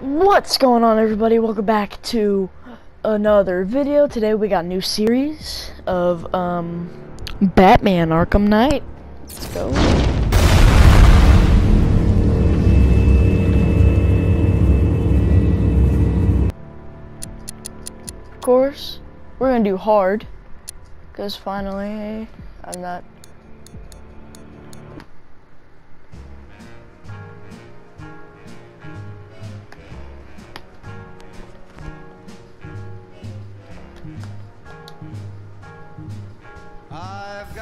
What's going on everybody? Welcome back to another video. Today we got a new series of um Batman Arkham Knight. Let's go. Of course, we're gonna do hard. Cause finally I'm not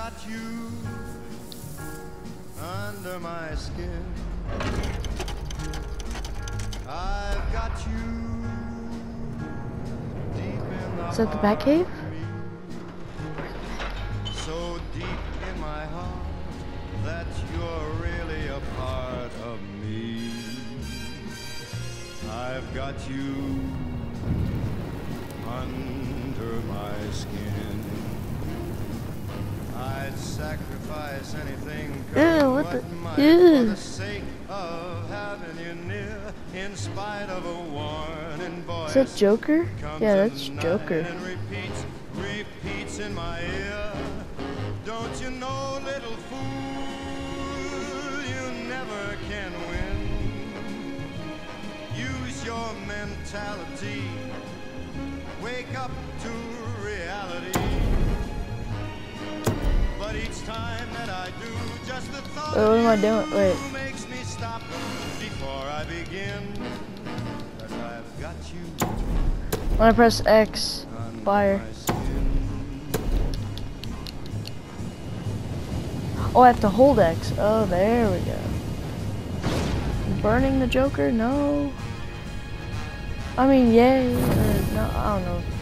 got you under my skin. I've got you deep in the Is that the heart Batcave? So deep in my heart that you're really a part of me. I've got you under my skin. I'd sacrifice anything Ew, what the- mine for the sake of having you near, in spite of a warning voice. Is that Joker? Yeah, that's Joker. And repeats, repeats in my ear. Don't you know, little fool, you never can win. Use your mentality. Wake up to Wait, what am I doing? Wait. makes me stop before I begin. 'Cause I've got you When I press X, fire. Oh, I have to hold X. Oh, there we go. Burning the Joker? No. I mean, yay. Or no, I don't know.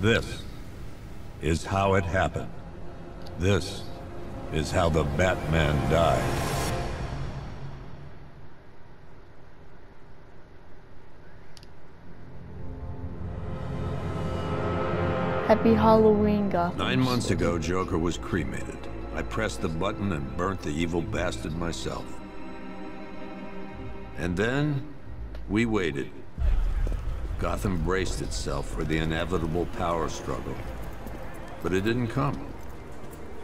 This is how it happened. This is how the Batman died. Happy Halloween, Gotham. Nine months ago, Joker was cremated. I pressed the button and burnt the evil bastard myself. And then, we waited. Gotham braced itself for the inevitable power struggle. But it didn't come.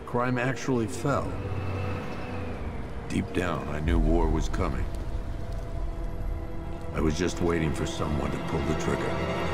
Crime actually fell. Deep down, I knew war was coming. I was just waiting for someone to pull the trigger.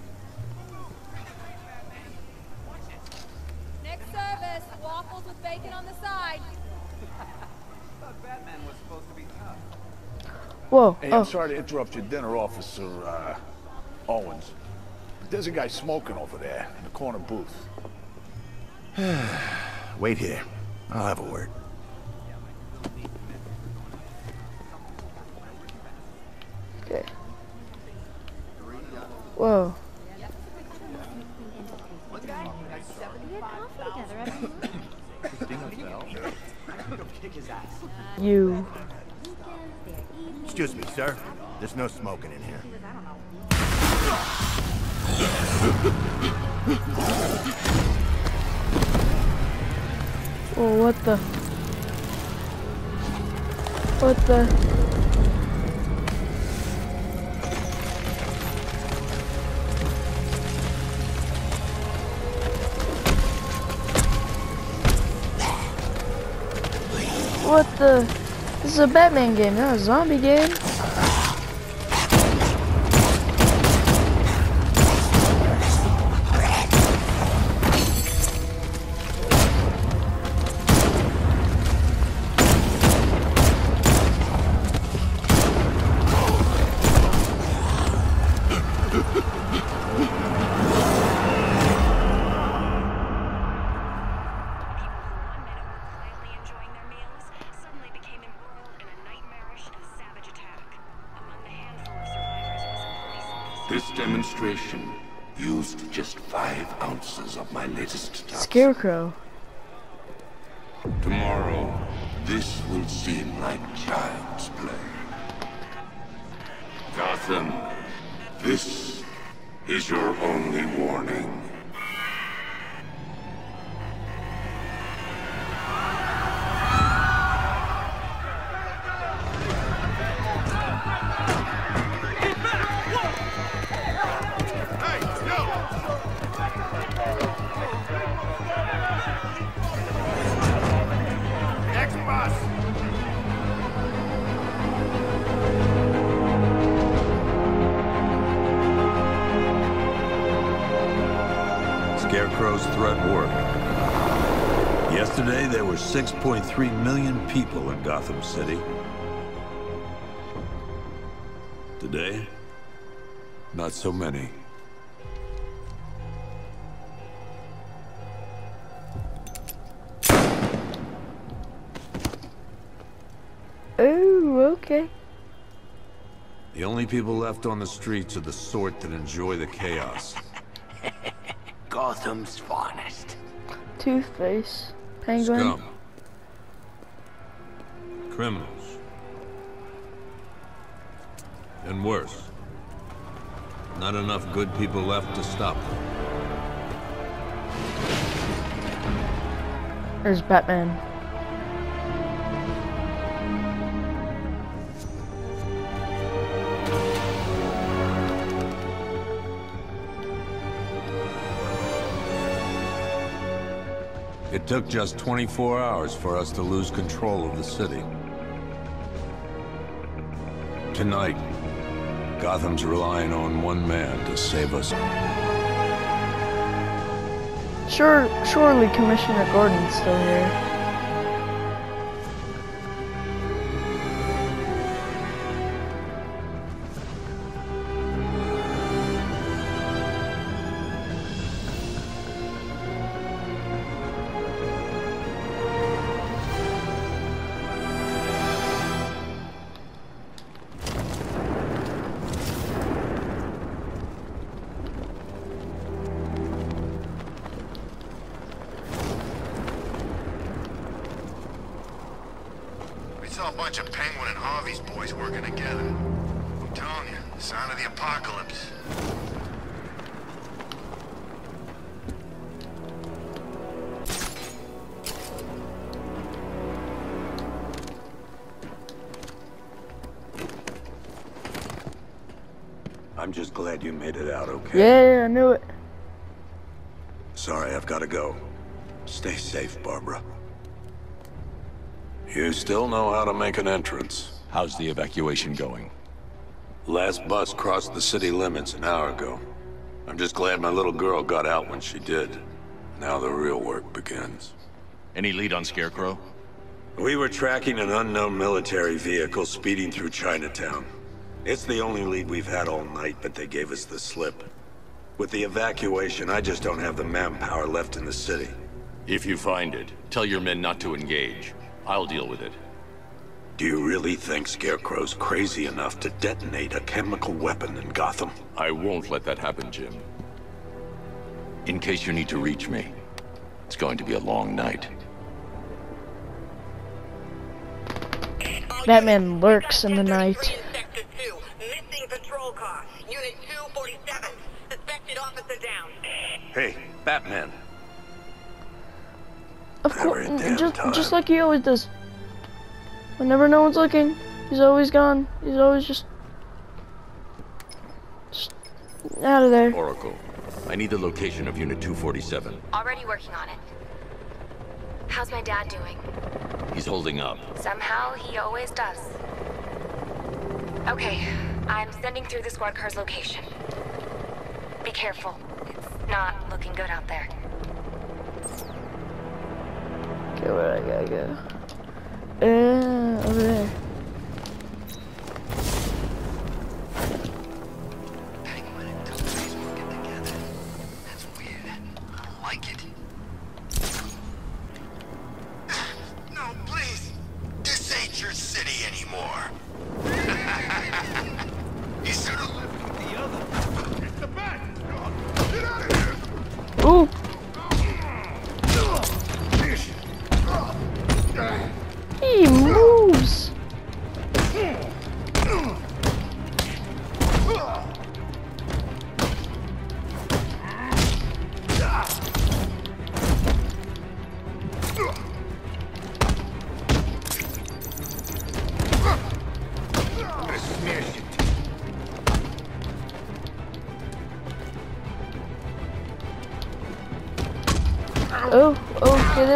Bacon on the side. Whoa. Hey, oh. I'm sorry to interrupt your dinner, Officer uh, Owens. But there's a guy smoking over there in the corner booth. Wait here. I'll have a word. Okay. Whoa. You. Excuse me, sir. There's no smoking in here. Oh, what the? What the? What the? This is a Batman game, not a zombie game. Demonstration used just five ounces of my latest toxin. Scarecrow. Tomorrow, this will seem like child's play. Gotham, this is your only warning. Threat worked. Yesterday, there were 6.3 million people in Gotham City. Today, not so many. Oh, okay. The only people left on the streets are the sort that enjoy the chaos. Gotham's finest. Two-Face. Penguin. Scum. Criminals. And worse. Not enough good people left to stop them. There's Batman. It took just 24 hours for us to lose control of the city. Tonight, Gotham's relying on one man to save us. Sure, surely Commissioner Gordon's still here. A bunch of Penguin and Harvey's boys working together. I'm telling you, sign of the apocalypse. I'm just glad you made it out okay. Yeah, I knew it. Sorry, I've got to go. Stay safe, Barbara. You still know how to make an entrance. How's the evacuation going? Last bus crossed the city limits an hour ago. I'm just glad my little girl got out when she did. Now the real work begins. Any lead on Scarecrow? We were tracking an unknown military vehicle speeding through Chinatown. It's the only lead we've had all night, but they gave us the slip. With the evacuation, I just don't have the manpower left in the city. If you find it, tell your men not to engage. I'll deal with it. Do you really think Scarecrow's crazy enough to detonate a chemical weapon in Gotham? I won't let that happen, Jim. In case you need to reach me, it's going to be a long night. Batman lurks in the night. Hey, 2, Of course, mm, just time. just like he always does. Whenever no one's looking, he's always gone. He's always just, just out of there. Oracle, I need the location of Unit 247. Already working on it. How's my dad doing? He's holding up. Somehow, he always does. Okay, I'm sending through the squad car's location. Be careful. It's not looking good out there. Where I gotta go? Uh, over there.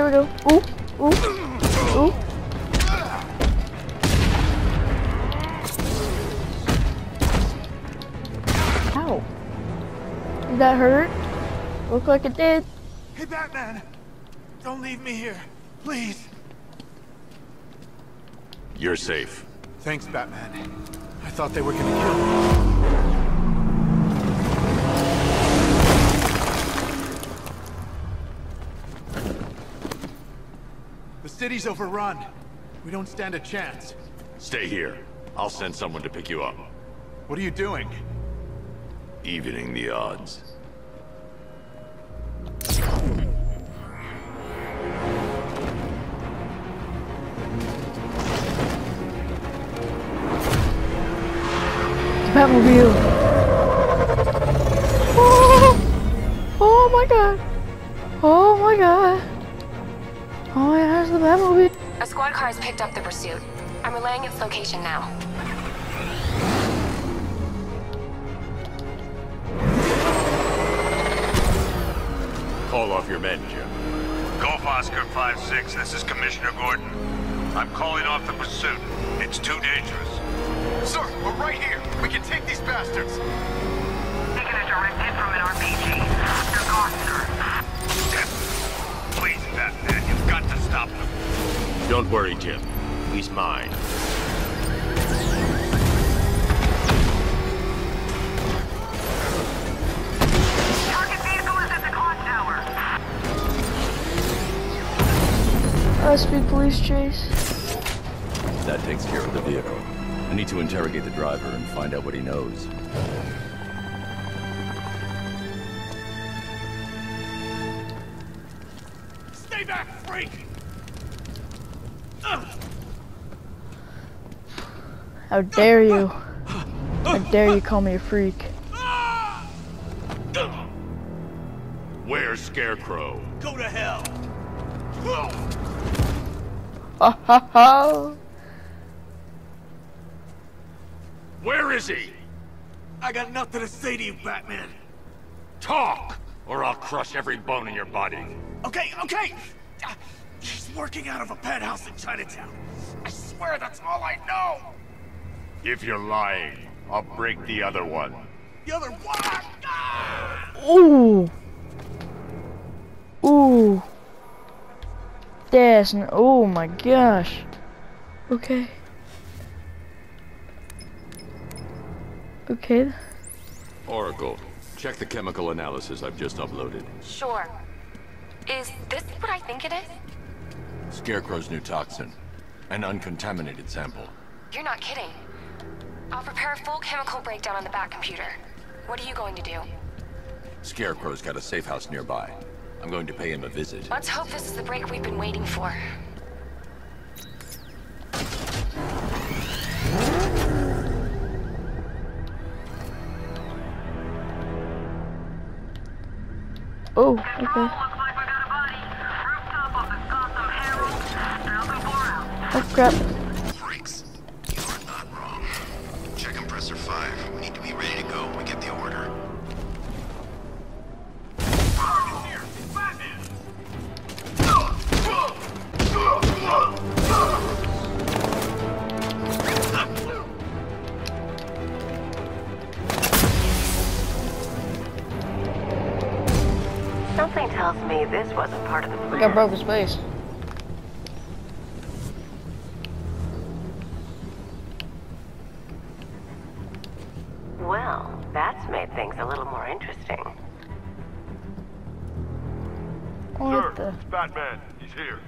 We go. Ooh, ooh, ooh. Ow. Did that hurt? Looked like it did. Hey, Batman! Don't leave me here, please. You're safe. Thanks, Batman. I thought they were gonna kill me. City's overrun. We don't stand a chance. Stay here. I'll send someone to pick you up. What are you doing? Evening the odds. Batmobile. Oh, oh my god. Oh my god. My gosh, the Batmobile. A squad car has picked up the pursuit. I'm relaying its location now. Call off your men, Jim. Golf Oscar 5-6, this is Commissioner Gordon. I'm calling off the pursuit. It's too dangerous. Sir, we're right here. We can take these bastards. Taking a direct hit from an RPG. Worry, Jim. He's mine. Target vehicle is at the clock tower. High speed police chase. That takes care of the vehicle. I need to interrogate the driver and find out what he knows. Stay back, freak! How dare you? How dare you call me a freak? Where's Scarecrow? Go to hell! Ha ha ha! Where is he? I got nothing to say to you, Batman. Talk, or I'll crush every bone in your body. Okay, okay! He's working out of a penthouse in Chinatown. I swear that's all I know! If you're lying, I'll break the other one. The other one! Ah! Ooh. Ooh. That's n- oh my gosh. Okay. Okay. Oracle, check the chemical analysis I've just uploaded. Sure. Is this what I think it is? Scarecrow's new toxin. An uncontaminated sample. You're not kidding. I'll prepare a full chemical breakdown on the back computer. What are you going to do? Scarecrow's got a safe house nearby. I'm going to pay him a visit. Let's hope this is the break we've been waiting for. Oh, okay. Looks like I plan. broke his face. Well, that's made things a little more interesting. What the? Batman, he's here.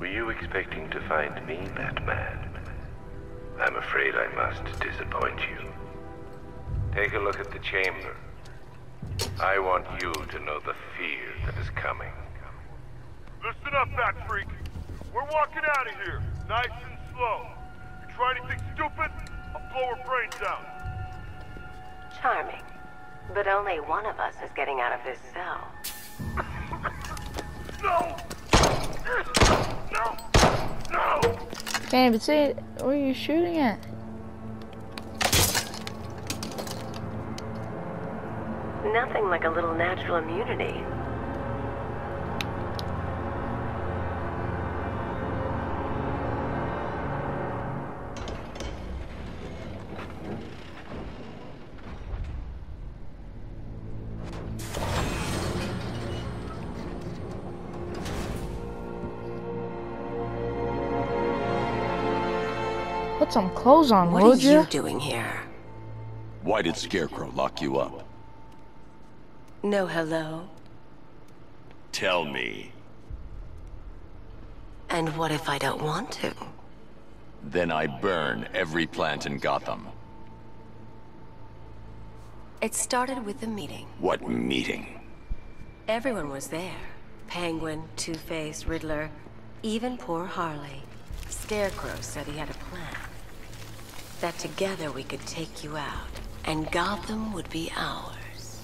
Were you expecting to find me, Batman? I'm afraid I must disappoint you. Take a look at the chamber. I want you to know the fear that is coming. Listen up, Bat Freak. We're walking out of here, nice and slow. You try anything stupid, I'll blow her brains out. Charming. But only one of us is getting out of this cell. No! No! No! Can't even see it. What are you shooting at? Nothing like a little natural immunity. Put some clothes on, What are would you you? doing here? Why did Scarecrow lock you up? No hello? Tell me. And what if I don't want to? Then I burn every plant in Gotham. It started with a meeting. What meeting? Everyone was there. Penguin, Two-Face, Riddler, even poor Harley. Scarecrow said he had a plan. That together we could take you out, and Gotham would be ours.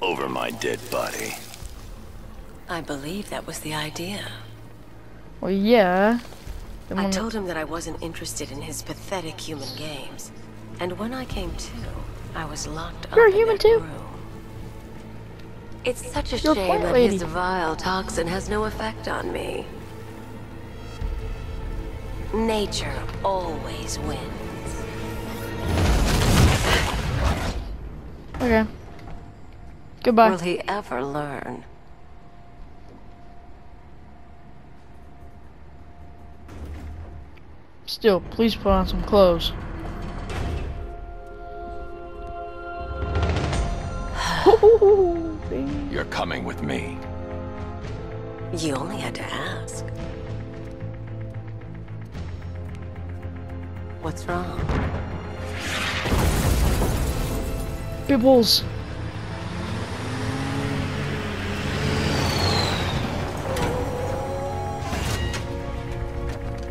Over my dead body. I believe that was the idea. Well, yeah. The I told him that I wasn't interested in his pathetic human games. And when I came to, I was locked You're a up in human that too. room. It's such a You're shame that lady. his vile toxin has no effect on me. Nature always wins. Okay. Goodbye. Will he ever learn? Still, please put on some clothes. You're coming with me. You only had to ask. What's wrong? Bibbles.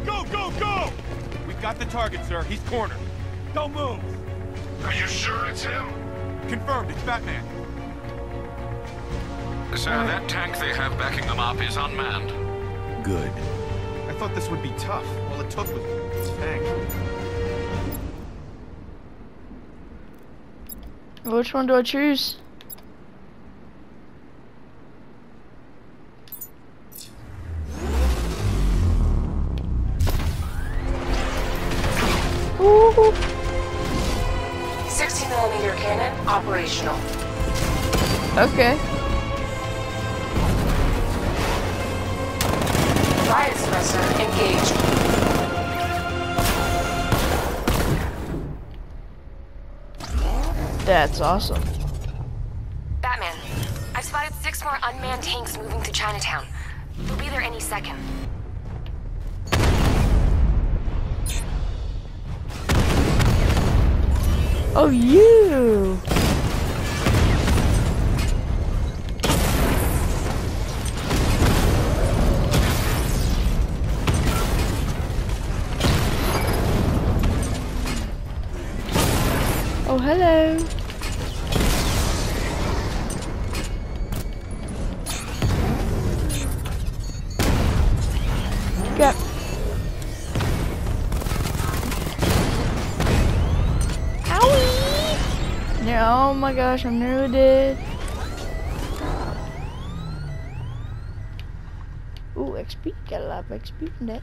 Go, go, go! We got the target, sir. He's cornered. Don't move. Are you sure it's him? Confirmed. It's Batman. Sir, that tank they have backing them up is unmanned. Good. I thought this would be tough. All it took was a tank. Which one do I choose? Ooh. 60 millimeter cannon operational. Okay. Riot suppressor engaged. That's awesome. Batman, I've spotted six more unmanned tanks moving through Chinatown. They'll be there any second. Oh, you. Oh, hello. My gosh, I'm nearly dead. Ooh, XP. Got a lot of XP from that.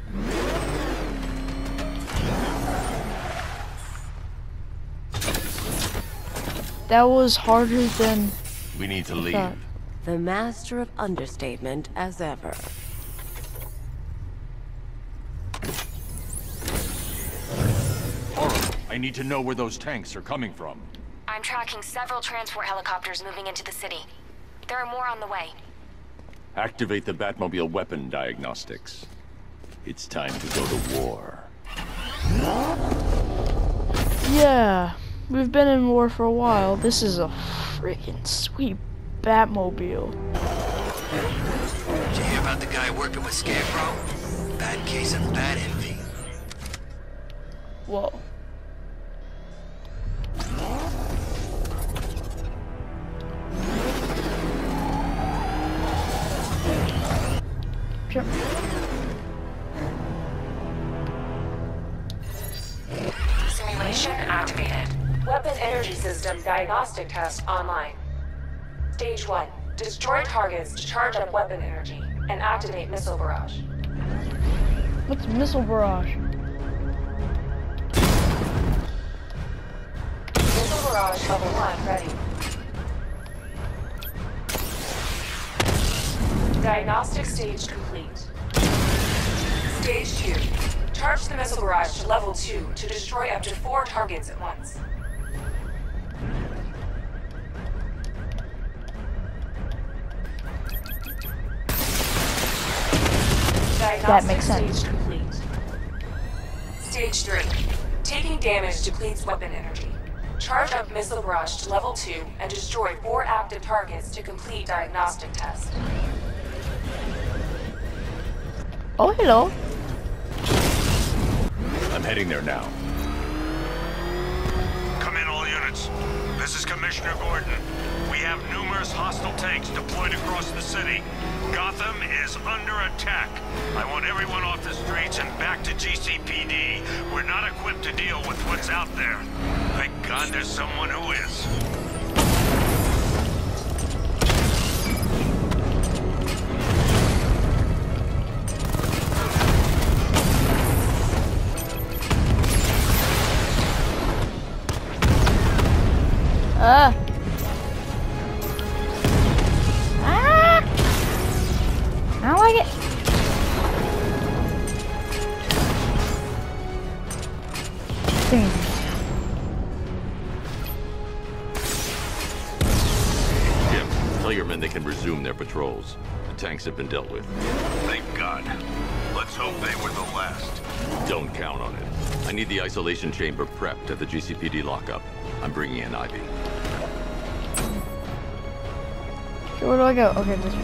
That was harder than We need to I leave. thought. The master of understatement as ever. I need to know where those tanks are coming from. I'm tracking several transport helicopters moving into the city. There are more on the way. Activate the Batmobile weapon diagnostics. It's time to go to war. Yeah, we've been in war for a while. This is a freaking sweet Batmobile. Did you hear about the guy working with Scarecrow? Bad case of bat envy. Whoa. System diagnostic test online. Stage 1. Destroy targets to charge up weapon energy and activate missile barrage. What's missile barrage? Missile barrage level 1 ready. Diagnostic stage complete. Stage 2. Charge the missile barrage to level 2 to destroy up to 4 targets at once. That makes sense. Stage complete. Stage 3. Taking damage depletes weapon energy. Charge up missile barrage to level 2 and destroy 4 active targets to complete diagnostic test. Oh, hello. I'm heading there now. Come in, all units. This is Commissioner Gordon. Have numerous hostile tanks deployed across the city. Gotham is under attack. I want everyone off the streets and back to GCPD. We're not equipped to deal with what's out there. Thank God there's someone who is. Ah. I don't it. Dang. Jim, tell your men they can resume their patrols. The tanks have been dealt with. Thank God. Let's hope they were the last. Don't count on it. I need the isolation chamber prepped at the GCPD lockup. I'm bringing in Ivy. Okay, where do I go? Okay, this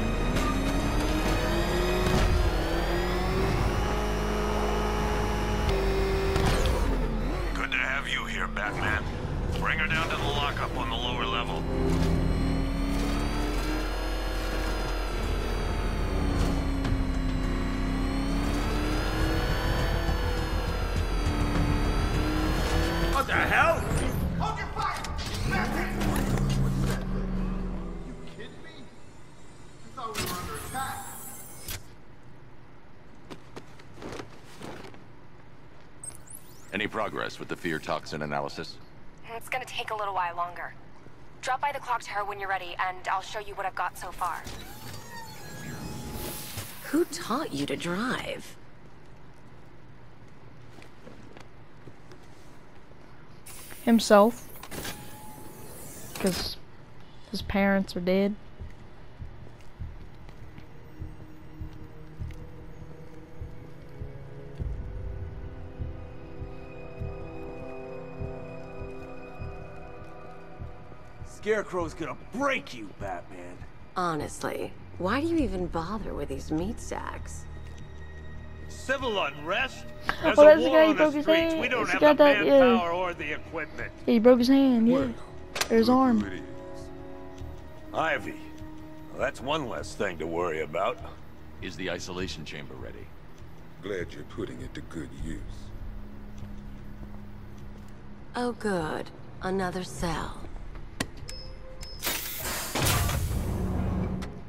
progress with the fear toxin analysis? It's gonna take a little while longer. Drop by the clock tower when you're ready, and I'll show you what I've got so far. Who taught you to drive? Himself. Because his parents are dead. Scarecrow's gonna break you, Batman. Honestly, why do you even bother with these meat sacks? Civil unrest? Oh, that's a the guy who on the broke his hand. We don't He's have got the that, yeah. or the equipment. Yeah, he broke his hand, yeah. Or his arm. Ivy. Well, that's one less thing to worry about. Is the isolation chamber ready? Glad you're putting it to good use. Oh good, another cell.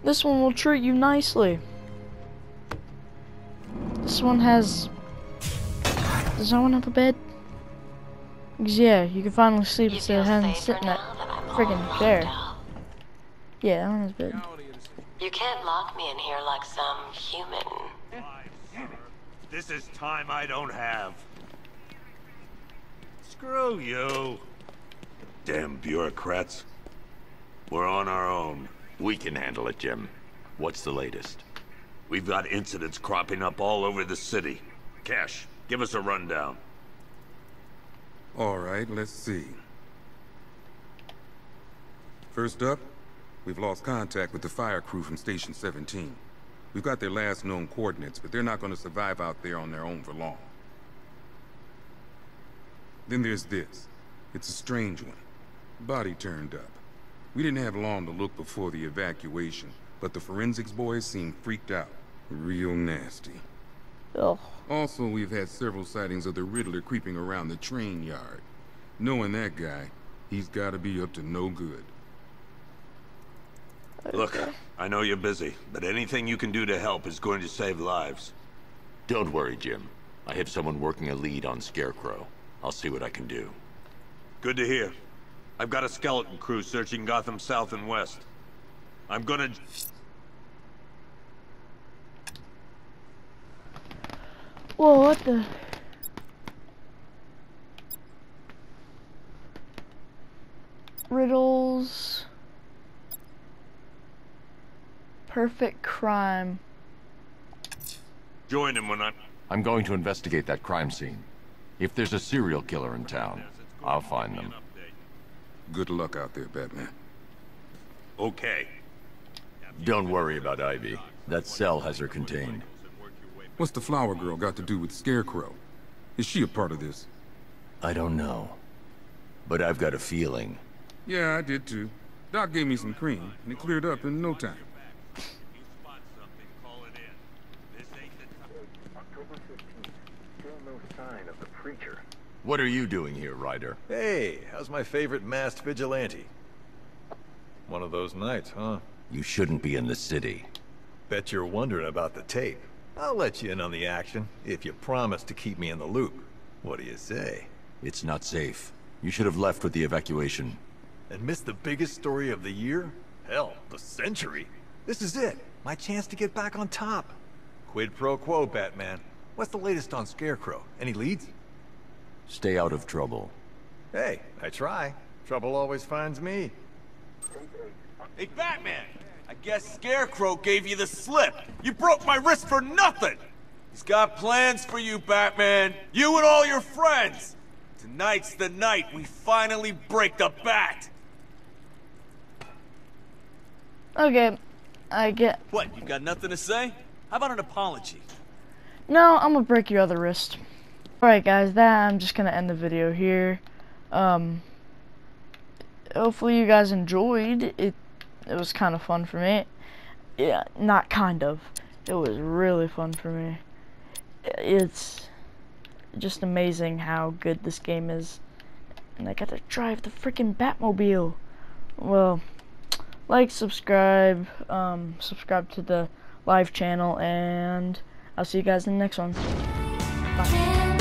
This one will treat you nicely. This one has... Does that one have a bed? 'Cause, yeah, you can finally sleep instead of having to sit in that friggin' chair. Yeah, that one has a bed. You can't lock me in here like some human. This is time I don't have. Screw you. Damn bureaucrats. We're on our own. We can handle it, Jim. What's the latest? We've got incidents cropping up all over the city. Cash, give us a rundown. All right, let's see. First up, we've lost contact with the fire crew from Station 17. We've got their last known coordinates, but they're not going to survive out there on their own for long. Then there's this. It's a strange one. Body turned up. We didn't have long to look before the evacuation, but the forensics boys seemed freaked out. Real nasty. Ugh. Also, we've had several sightings of the Riddler creeping around the train yard. Knowing that guy, he's gotta be up to no good. Look, I know you're busy, but anything you can do to help is going to save lives. Don't worry, Jim. I have someone working a lead on Scarecrow. I'll see what I can do. Good to hear. I've got a skeleton crew searching Gotham South and West. I'm gonna... Whoa, what the? Riddles. Perfect crime. Join him when I'm... I'm going to investigate that crime scene. If there's a serial killer in town, I'll find them. Good luck out there, Batman. Okay. Don't worry about Ivy. That cell has her contained. What's the flower girl got to do with Scarecrow? Is she a part of this? I don't know. But I've got a feeling. Yeah, I did too. Doc gave me some cream, and it cleared up in no time. What are you doing here, Ryder? Hey, how's my favorite masked vigilante? One of those nights, huh? You shouldn't be in the city. Bet you're wondering about the tape. I'll let you in on the action, if you promise to keep me in the loop. What do you say? It's not safe. You should have left with the evacuation. And missed the biggest story of the year? Hell, the century. This is it. My chance to get back on top. Quid pro quo, Batman. What's the latest on Scarecrow? Any leads? Stay out of trouble. Hey, I try. Trouble always finds me. Hey, Batman! I guess Scarecrow gave you the slip. You broke my wrist for nothing! He's got plans for you, Batman. You and all your friends. Tonight's the night we finally break the bat. Okay, I get. What, you got nothing to say? How about an apology? No, I'm gonna break your other wrist. Alright guys, that I'm just gonna end the video here. Um hopefully you guys enjoyed. It it was kinda fun for me. Yeah, not kind of. It was really fun for me. It's just amazing how good this game is. And I got to drive the freaking Batmobile. Well, like, subscribe, um, subscribe to the live channel, and I'll see you guys in the next one. Bye.